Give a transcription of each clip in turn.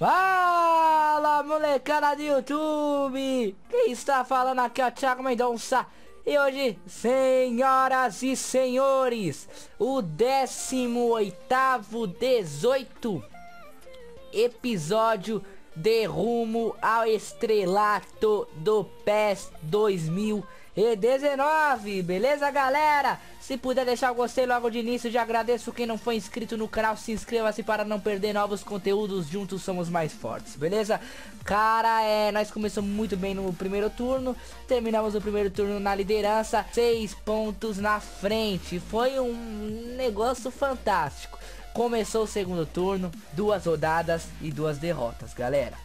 Fala molecada do YouTube! Quem está falando aqui é o Thiago Mendonça E hoje, senhoras e senhores O 18º 18 Episódio de rumo ao estrelato do PES 2019 Beleza galera? Se puder deixar o gostei logo de início, já agradeço quem não foi inscrito no canal, se inscreva-se para não perder novos conteúdos, juntos somos mais fortes, beleza? Cara, é, nós começamos muito bem no primeiro turno, terminamos o primeiro turno na liderança, seis pontos na frente, foi um negócio fantástico. Começou o segundo turno, duas rodadas e duas derrotas, galera.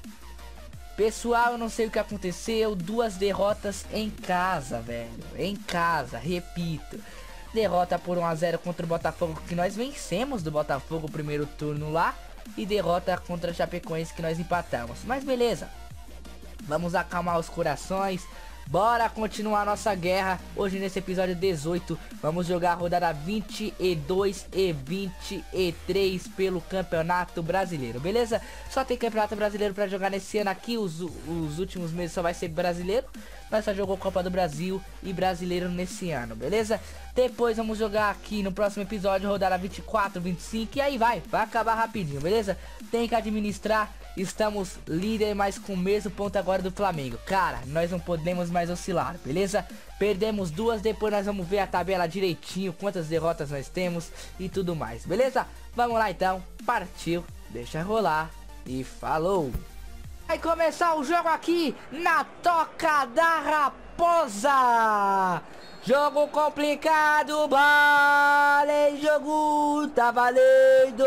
Pessoal, eu não sei o que aconteceu, duas derrotas em casa, velho, em casa, repito derrota por 1 a 0 contra o Botafogo que nós vencemos do Botafogo o primeiro turno lá e derrota contra a Chapecoense que nós empatamos. Mas beleza. Vamos acalmar os corações. Bora continuar nossa guerra. Hoje nesse episódio 18, vamos jogar a rodada 22 e 23 pelo Campeonato Brasileiro, beleza? Só tem Campeonato Brasileiro para jogar nesse ano aqui, os, os últimos meses só vai ser brasileiro. Nós só jogou Copa do Brasil e Brasileiro nesse ano, beleza? Depois vamos jogar aqui no próximo episódio, rodada 24, 25 e aí vai, vai acabar rapidinho, beleza? Tem que administrar Estamos líder, mas com o mesmo ponto agora do Flamengo. Cara, nós não podemos mais oscilar, beleza? Perdemos duas, depois nós vamos ver a tabela direitinho, quantas derrotas nós temos e tudo mais, beleza? Vamos lá então, partiu, deixa rolar e falou! Vai começar o jogo aqui na Toca da Raposa! Jogo complicado, vale jogo, tá valendo!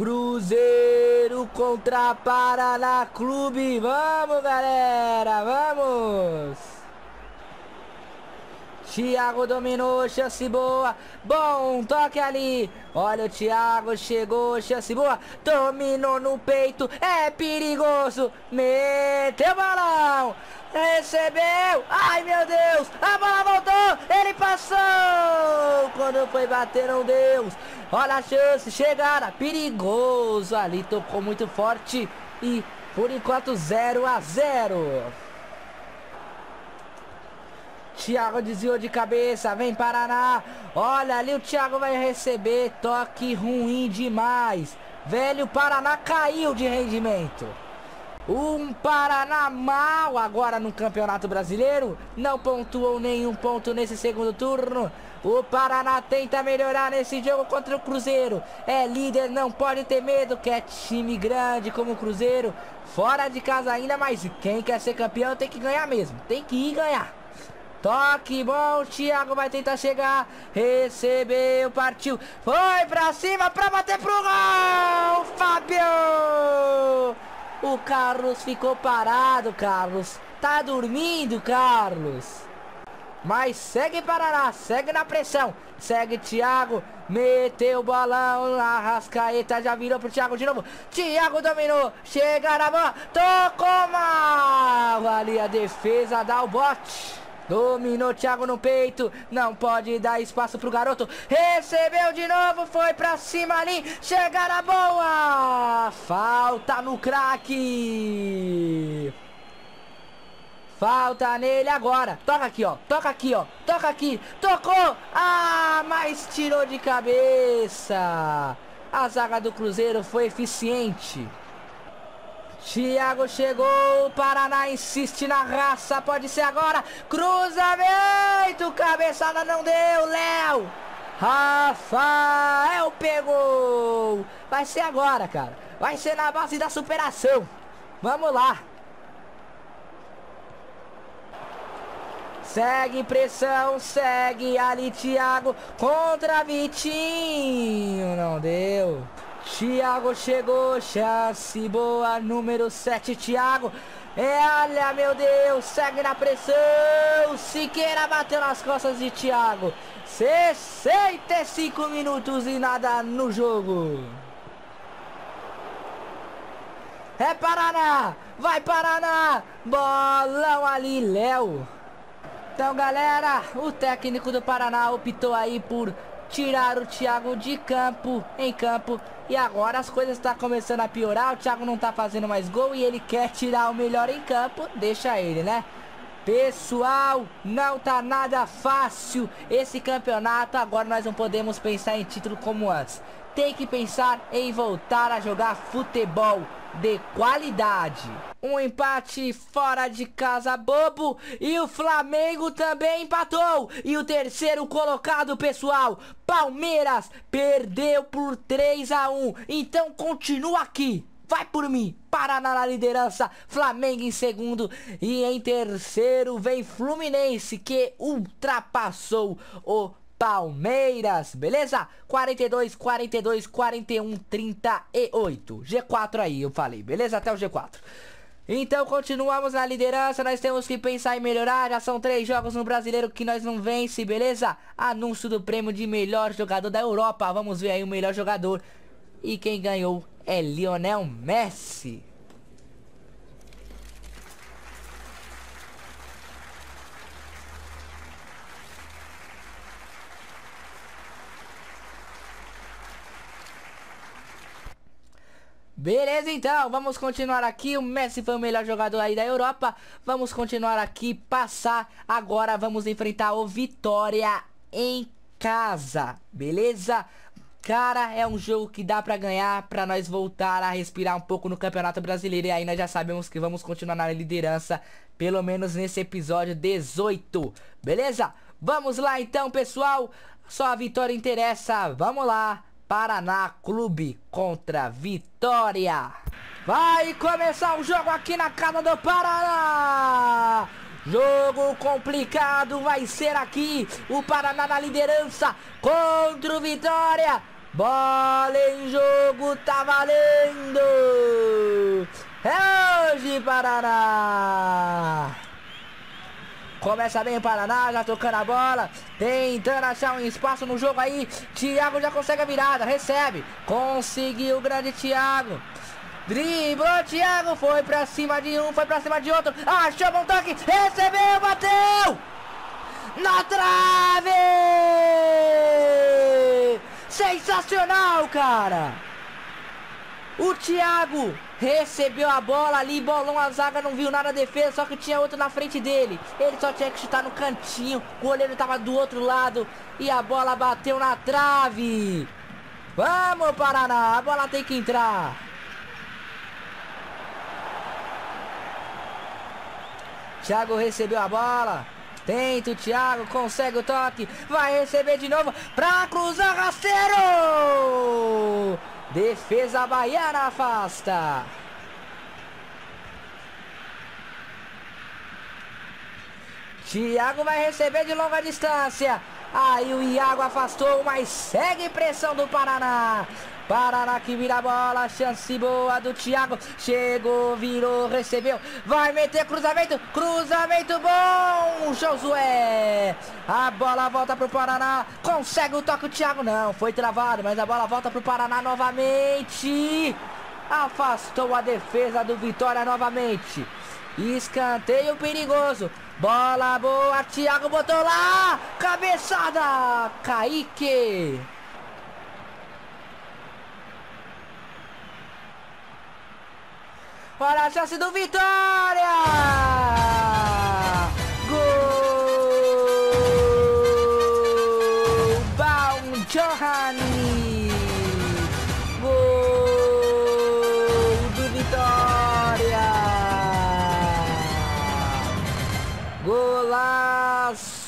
Cruzeiro contra Paraná Clube. Vamos, galera, vamos. Thiago dominou, chance boa. Bom toque ali. Olha o Thiago, chegou, chance boa. Dominou no peito, é perigoso. Meteu balão. Recebeu. Ai, meu Deus. A bola voltou. Ele passou. Quando foi bater, não deu. Olha a chance, chegada, perigoso ali, tocou muito forte e por enquanto 0 a 0. Thiago desviou de cabeça, vem Paraná. Olha ali o Thiago vai receber, toque ruim demais. Velho Paraná caiu de rendimento. Um Paraná mal agora no Campeonato Brasileiro. Não pontuou nenhum ponto nesse segundo turno. O Paraná tenta melhorar nesse jogo contra o Cruzeiro. É líder, não pode ter medo, que é time grande como o Cruzeiro. Fora de casa ainda, mas quem quer ser campeão tem que ganhar mesmo. Tem que ir ganhar. Toque bom, Thiago vai tentar chegar. Recebeu, partiu. Foi pra cima pra bater pro gol. Fábio! O Carlos ficou parado, Carlos. Tá dormindo, Carlos. Mas segue Paraná, segue na pressão. Segue Thiago, meteu o balão, Arrascaeta já virou pro Thiago de novo. Thiago dominou, chega na bola, tocou mal. Ali a defesa dá o bote. Dominou Thiago no peito, não pode dar espaço pro garoto. Recebeu de novo, foi pra cima ali, chega na boa. Falta no craque. Falta nele agora. Toca aqui, ó. Toca aqui, ó. Toca aqui. Tocou. Ah, mas tirou de cabeça. A zaga do Cruzeiro foi eficiente. Thiago chegou. O Paraná insiste na raça. Pode ser agora. Cruzamento. Cabeçada não deu. Léo. Rafael pegou. Vai ser agora, cara. Vai ser na base da superação. Vamos lá. Segue pressão, segue ali Thiago contra Vitinho. Não deu. Thiago chegou, chance boa, número 7, Thiago. É, olha, meu Deus, segue na pressão. Siqueira bateu nas costas de Thiago. 65 minutos e nada no jogo. É Paraná, vai Paraná. Bolão ali, Léo. Então, galera, o técnico do Paraná optou aí por Tiraram o Thiago de campo, em campo. E agora as coisas estão tá começando a piorar. O Thiago não tá fazendo mais gol e ele quer tirar o melhor em campo. Deixa ele, né? Pessoal, não tá nada fácil esse campeonato. Agora nós não podemos pensar em título como antes. Tem que pensar em voltar a jogar futebol de qualidade. Um empate fora de casa bobo e o Flamengo também empatou. E o terceiro colocado, pessoal, Palmeiras perdeu por 3 a 1. Então continua aqui. Vai por mim. Paraná na liderança, Flamengo em segundo e em terceiro vem Fluminense que ultrapassou o Palmeiras, beleza? 42, 42, 41, 38. G4 aí, eu falei, beleza? Até o G4. Então continuamos na liderança, nós temos que pensar em melhorar, já são três jogos no Brasileiro que nós não vence, beleza? Anúncio do prêmio de melhor jogador da Europa, vamos ver aí o melhor jogador. E quem ganhou é Lionel Messi. Beleza, então, vamos continuar aqui. O Messi foi o melhor jogador aí da Europa. Vamos continuar aqui, passar. Agora vamos enfrentar o Vitória em casa, beleza? Cara, é um jogo que dá pra ganhar, pra nós voltar a respirar um pouco no Campeonato Brasileiro. E aí nós já sabemos que vamos continuar na liderança, pelo menos nesse episódio 18, beleza? Vamos lá então, pessoal. Só a vitória interessa, vamos lá. Paraná Clube contra Vitória. Vai começar o jogo aqui na casa do Paraná. Jogo complicado vai ser aqui. O Paraná na liderança contra o Vitória. Bola em jogo, tá valendo. É hoje, Paraná. Começa bem o Paraná, já tocando a bola. Tentando achar um espaço no jogo aí. Thiago já consegue a virada, recebe. Conseguiu o grande Thiago. Driblou, Thiago, foi pra cima de um, foi pra cima de outro. Achou bom toque, recebeu, bateu! Na trave! Sensacional, cara! O Thiago recebeu a bola ali, bolão a zaga, não viu nada a defesa, só que tinha outro na frente dele. Ele só tinha que chutar no cantinho, o goleiro tava do outro lado e a bola bateu na trave. Vamos, Paraná, a bola tem que entrar. Thiago recebeu a bola. Tenta o Thiago, consegue o toque. Vai receber de novo pra cruzar rasteiro. Defesa baiana afasta. Thiago vai receber de longa distância. Aí o Iago afastou, mas segue pressão do Paraná. Paraná que vira a bola, chance boa do Thiago. Chegou, virou, recebeu. Vai meter cruzamento, cruzamento bom, Josué. A bola volta pro Paraná. Consegue o toque o Thiago, não, foi travado, mas a bola volta pro Paraná novamente. Afastou a defesa do Vitória novamente. Escanteio perigoso. Bola boa, Thiago botou lá. Cabeçada, Kaique. Olha a chance do Vitória!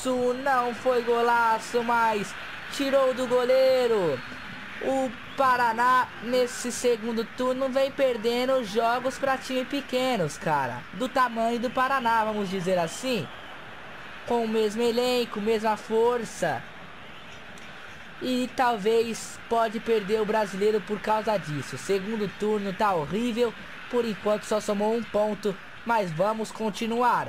Golaço! Não foi golaço, mas tirou do goleiro. O Paraná, nesse segundo turno, vem perdendo jogos para times pequenos, cara. Do tamanho do Paraná, vamos dizer assim. Com o mesmo elenco, mesma força. E talvez pode perder o brasileiro por causa disso. Segundo turno tá horrível. Por enquanto só somou um ponto. Mas vamos continuar.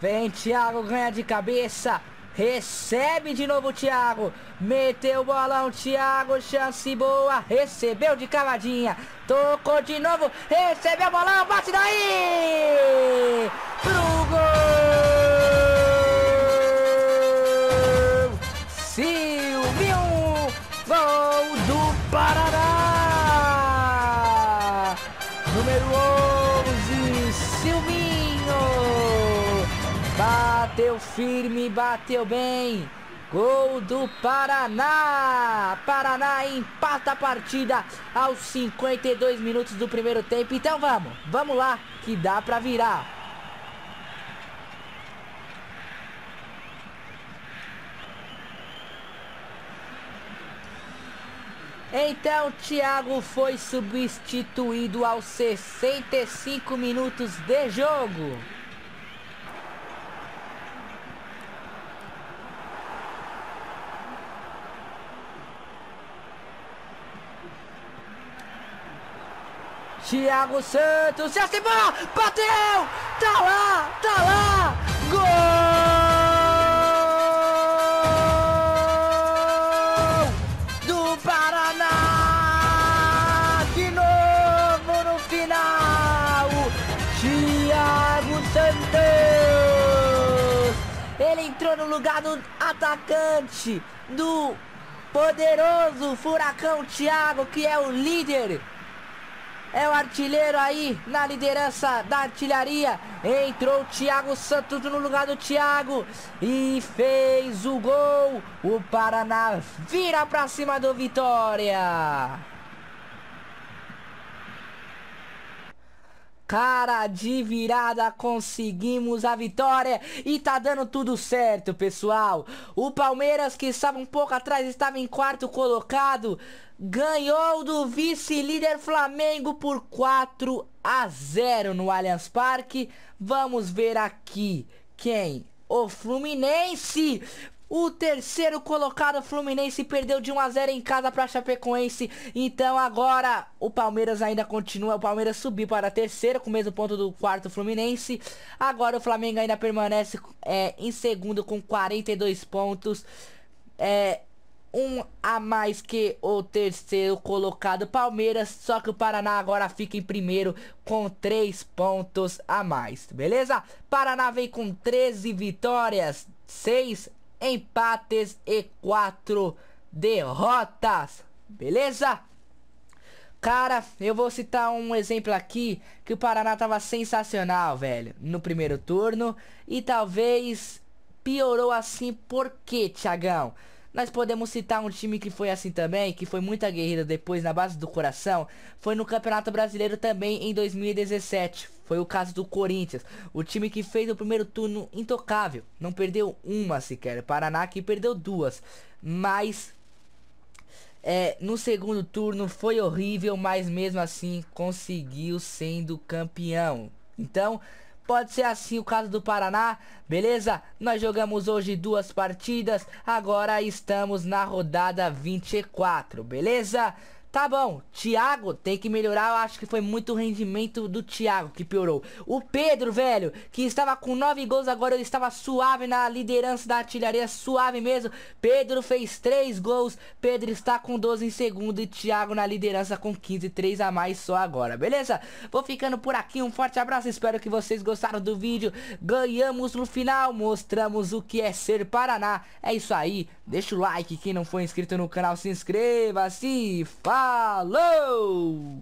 Vem, Thiago, ganha de cabeça. Recebe de novo o Thiago. Meteu o bolão, Thiago. Chance boa. Recebeu de cavadinha. Tocou de novo. Recebeu o bolão. Bate daí. Pro gol. Firme, bateu bem. Gol do Paraná! Paraná empata a partida aos 52 minutos do primeiro tempo. Então vamos, vamos lá, que dá pra virar. Então Thiago foi substituído aos 65 minutos de jogo. Thiago Santos, se acimou, bateu, tá lá, tá lá, gol do Paraná, de novo no final, Thiago Santos, ele entrou no lugar do atacante, do poderoso Furacão Thiago, que é o líder é o artilheiro aí na liderança da artilharia. Entrou o Thiago Santos no lugar do Thiago e fez o gol. O Paraná vira pra cima do Vitória. Cara de virada, conseguimos a vitória e tá dando tudo certo, pessoal. O Palmeiras, que estava um pouco atrás, estava em quarto colocado, ganhou do vice-líder Flamengo por 4 a 0 no Allianz Parque. Vamos ver aqui quem? O Fluminense o terceiro colocado Fluminense perdeu de 1 a 0 em casa para Chapecoense. Então agora o Palmeiras ainda continua. O Palmeiras subiu para terceiro com o mesmo ponto do quarto Fluminense. Agora o Flamengo ainda permanece é, em segundo com 42 pontos. É, um a mais que o terceiro colocado Palmeiras, só que o Paraná agora fica em primeiro com 3 pontos a mais, beleza? Paraná vem com 13 vitórias, 6 empates e quatro derrotas. Beleza? Cara, eu vou citar um exemplo aqui que o Paraná tava sensacional, velho, no primeiro turno e talvez piorou assim por quê? Nós podemos citar um time que foi assim também, que foi muito aguerrido depois na base do coração, foi no Campeonato Brasileiro também em 2017. Foi o caso do Corinthians, o time que fez o primeiro turno intocável, não perdeu uma sequer. Paraná que perdeu duas, mas é, no segundo turno foi horrível, mas mesmo assim conseguiu sendo campeão. Então, Pode ser assim o caso do Paraná, beleza? Nós jogamos hoje duas partidas, agora estamos na rodada 24, beleza? Tá bom, Thiago tem que melhorar. Eu acho que foi muito o rendimento do Thiago que piorou. O Pedro, velho, que estava com 9 gols, agora ele estava suave na liderança da artilharia, suave mesmo. Pedro fez 3 gols. Pedro está com 12 em segundo e Thiago na liderança com 15, 3 a mais só agora, beleza? Vou ficando por aqui. Um forte abraço. Espero que vocês gostaram do vídeo. Ganhamos no final, mostramos o que é ser Paraná. É isso aí. Deixa o like. Quem não for inscrito no canal, se inscreva-se. Falou!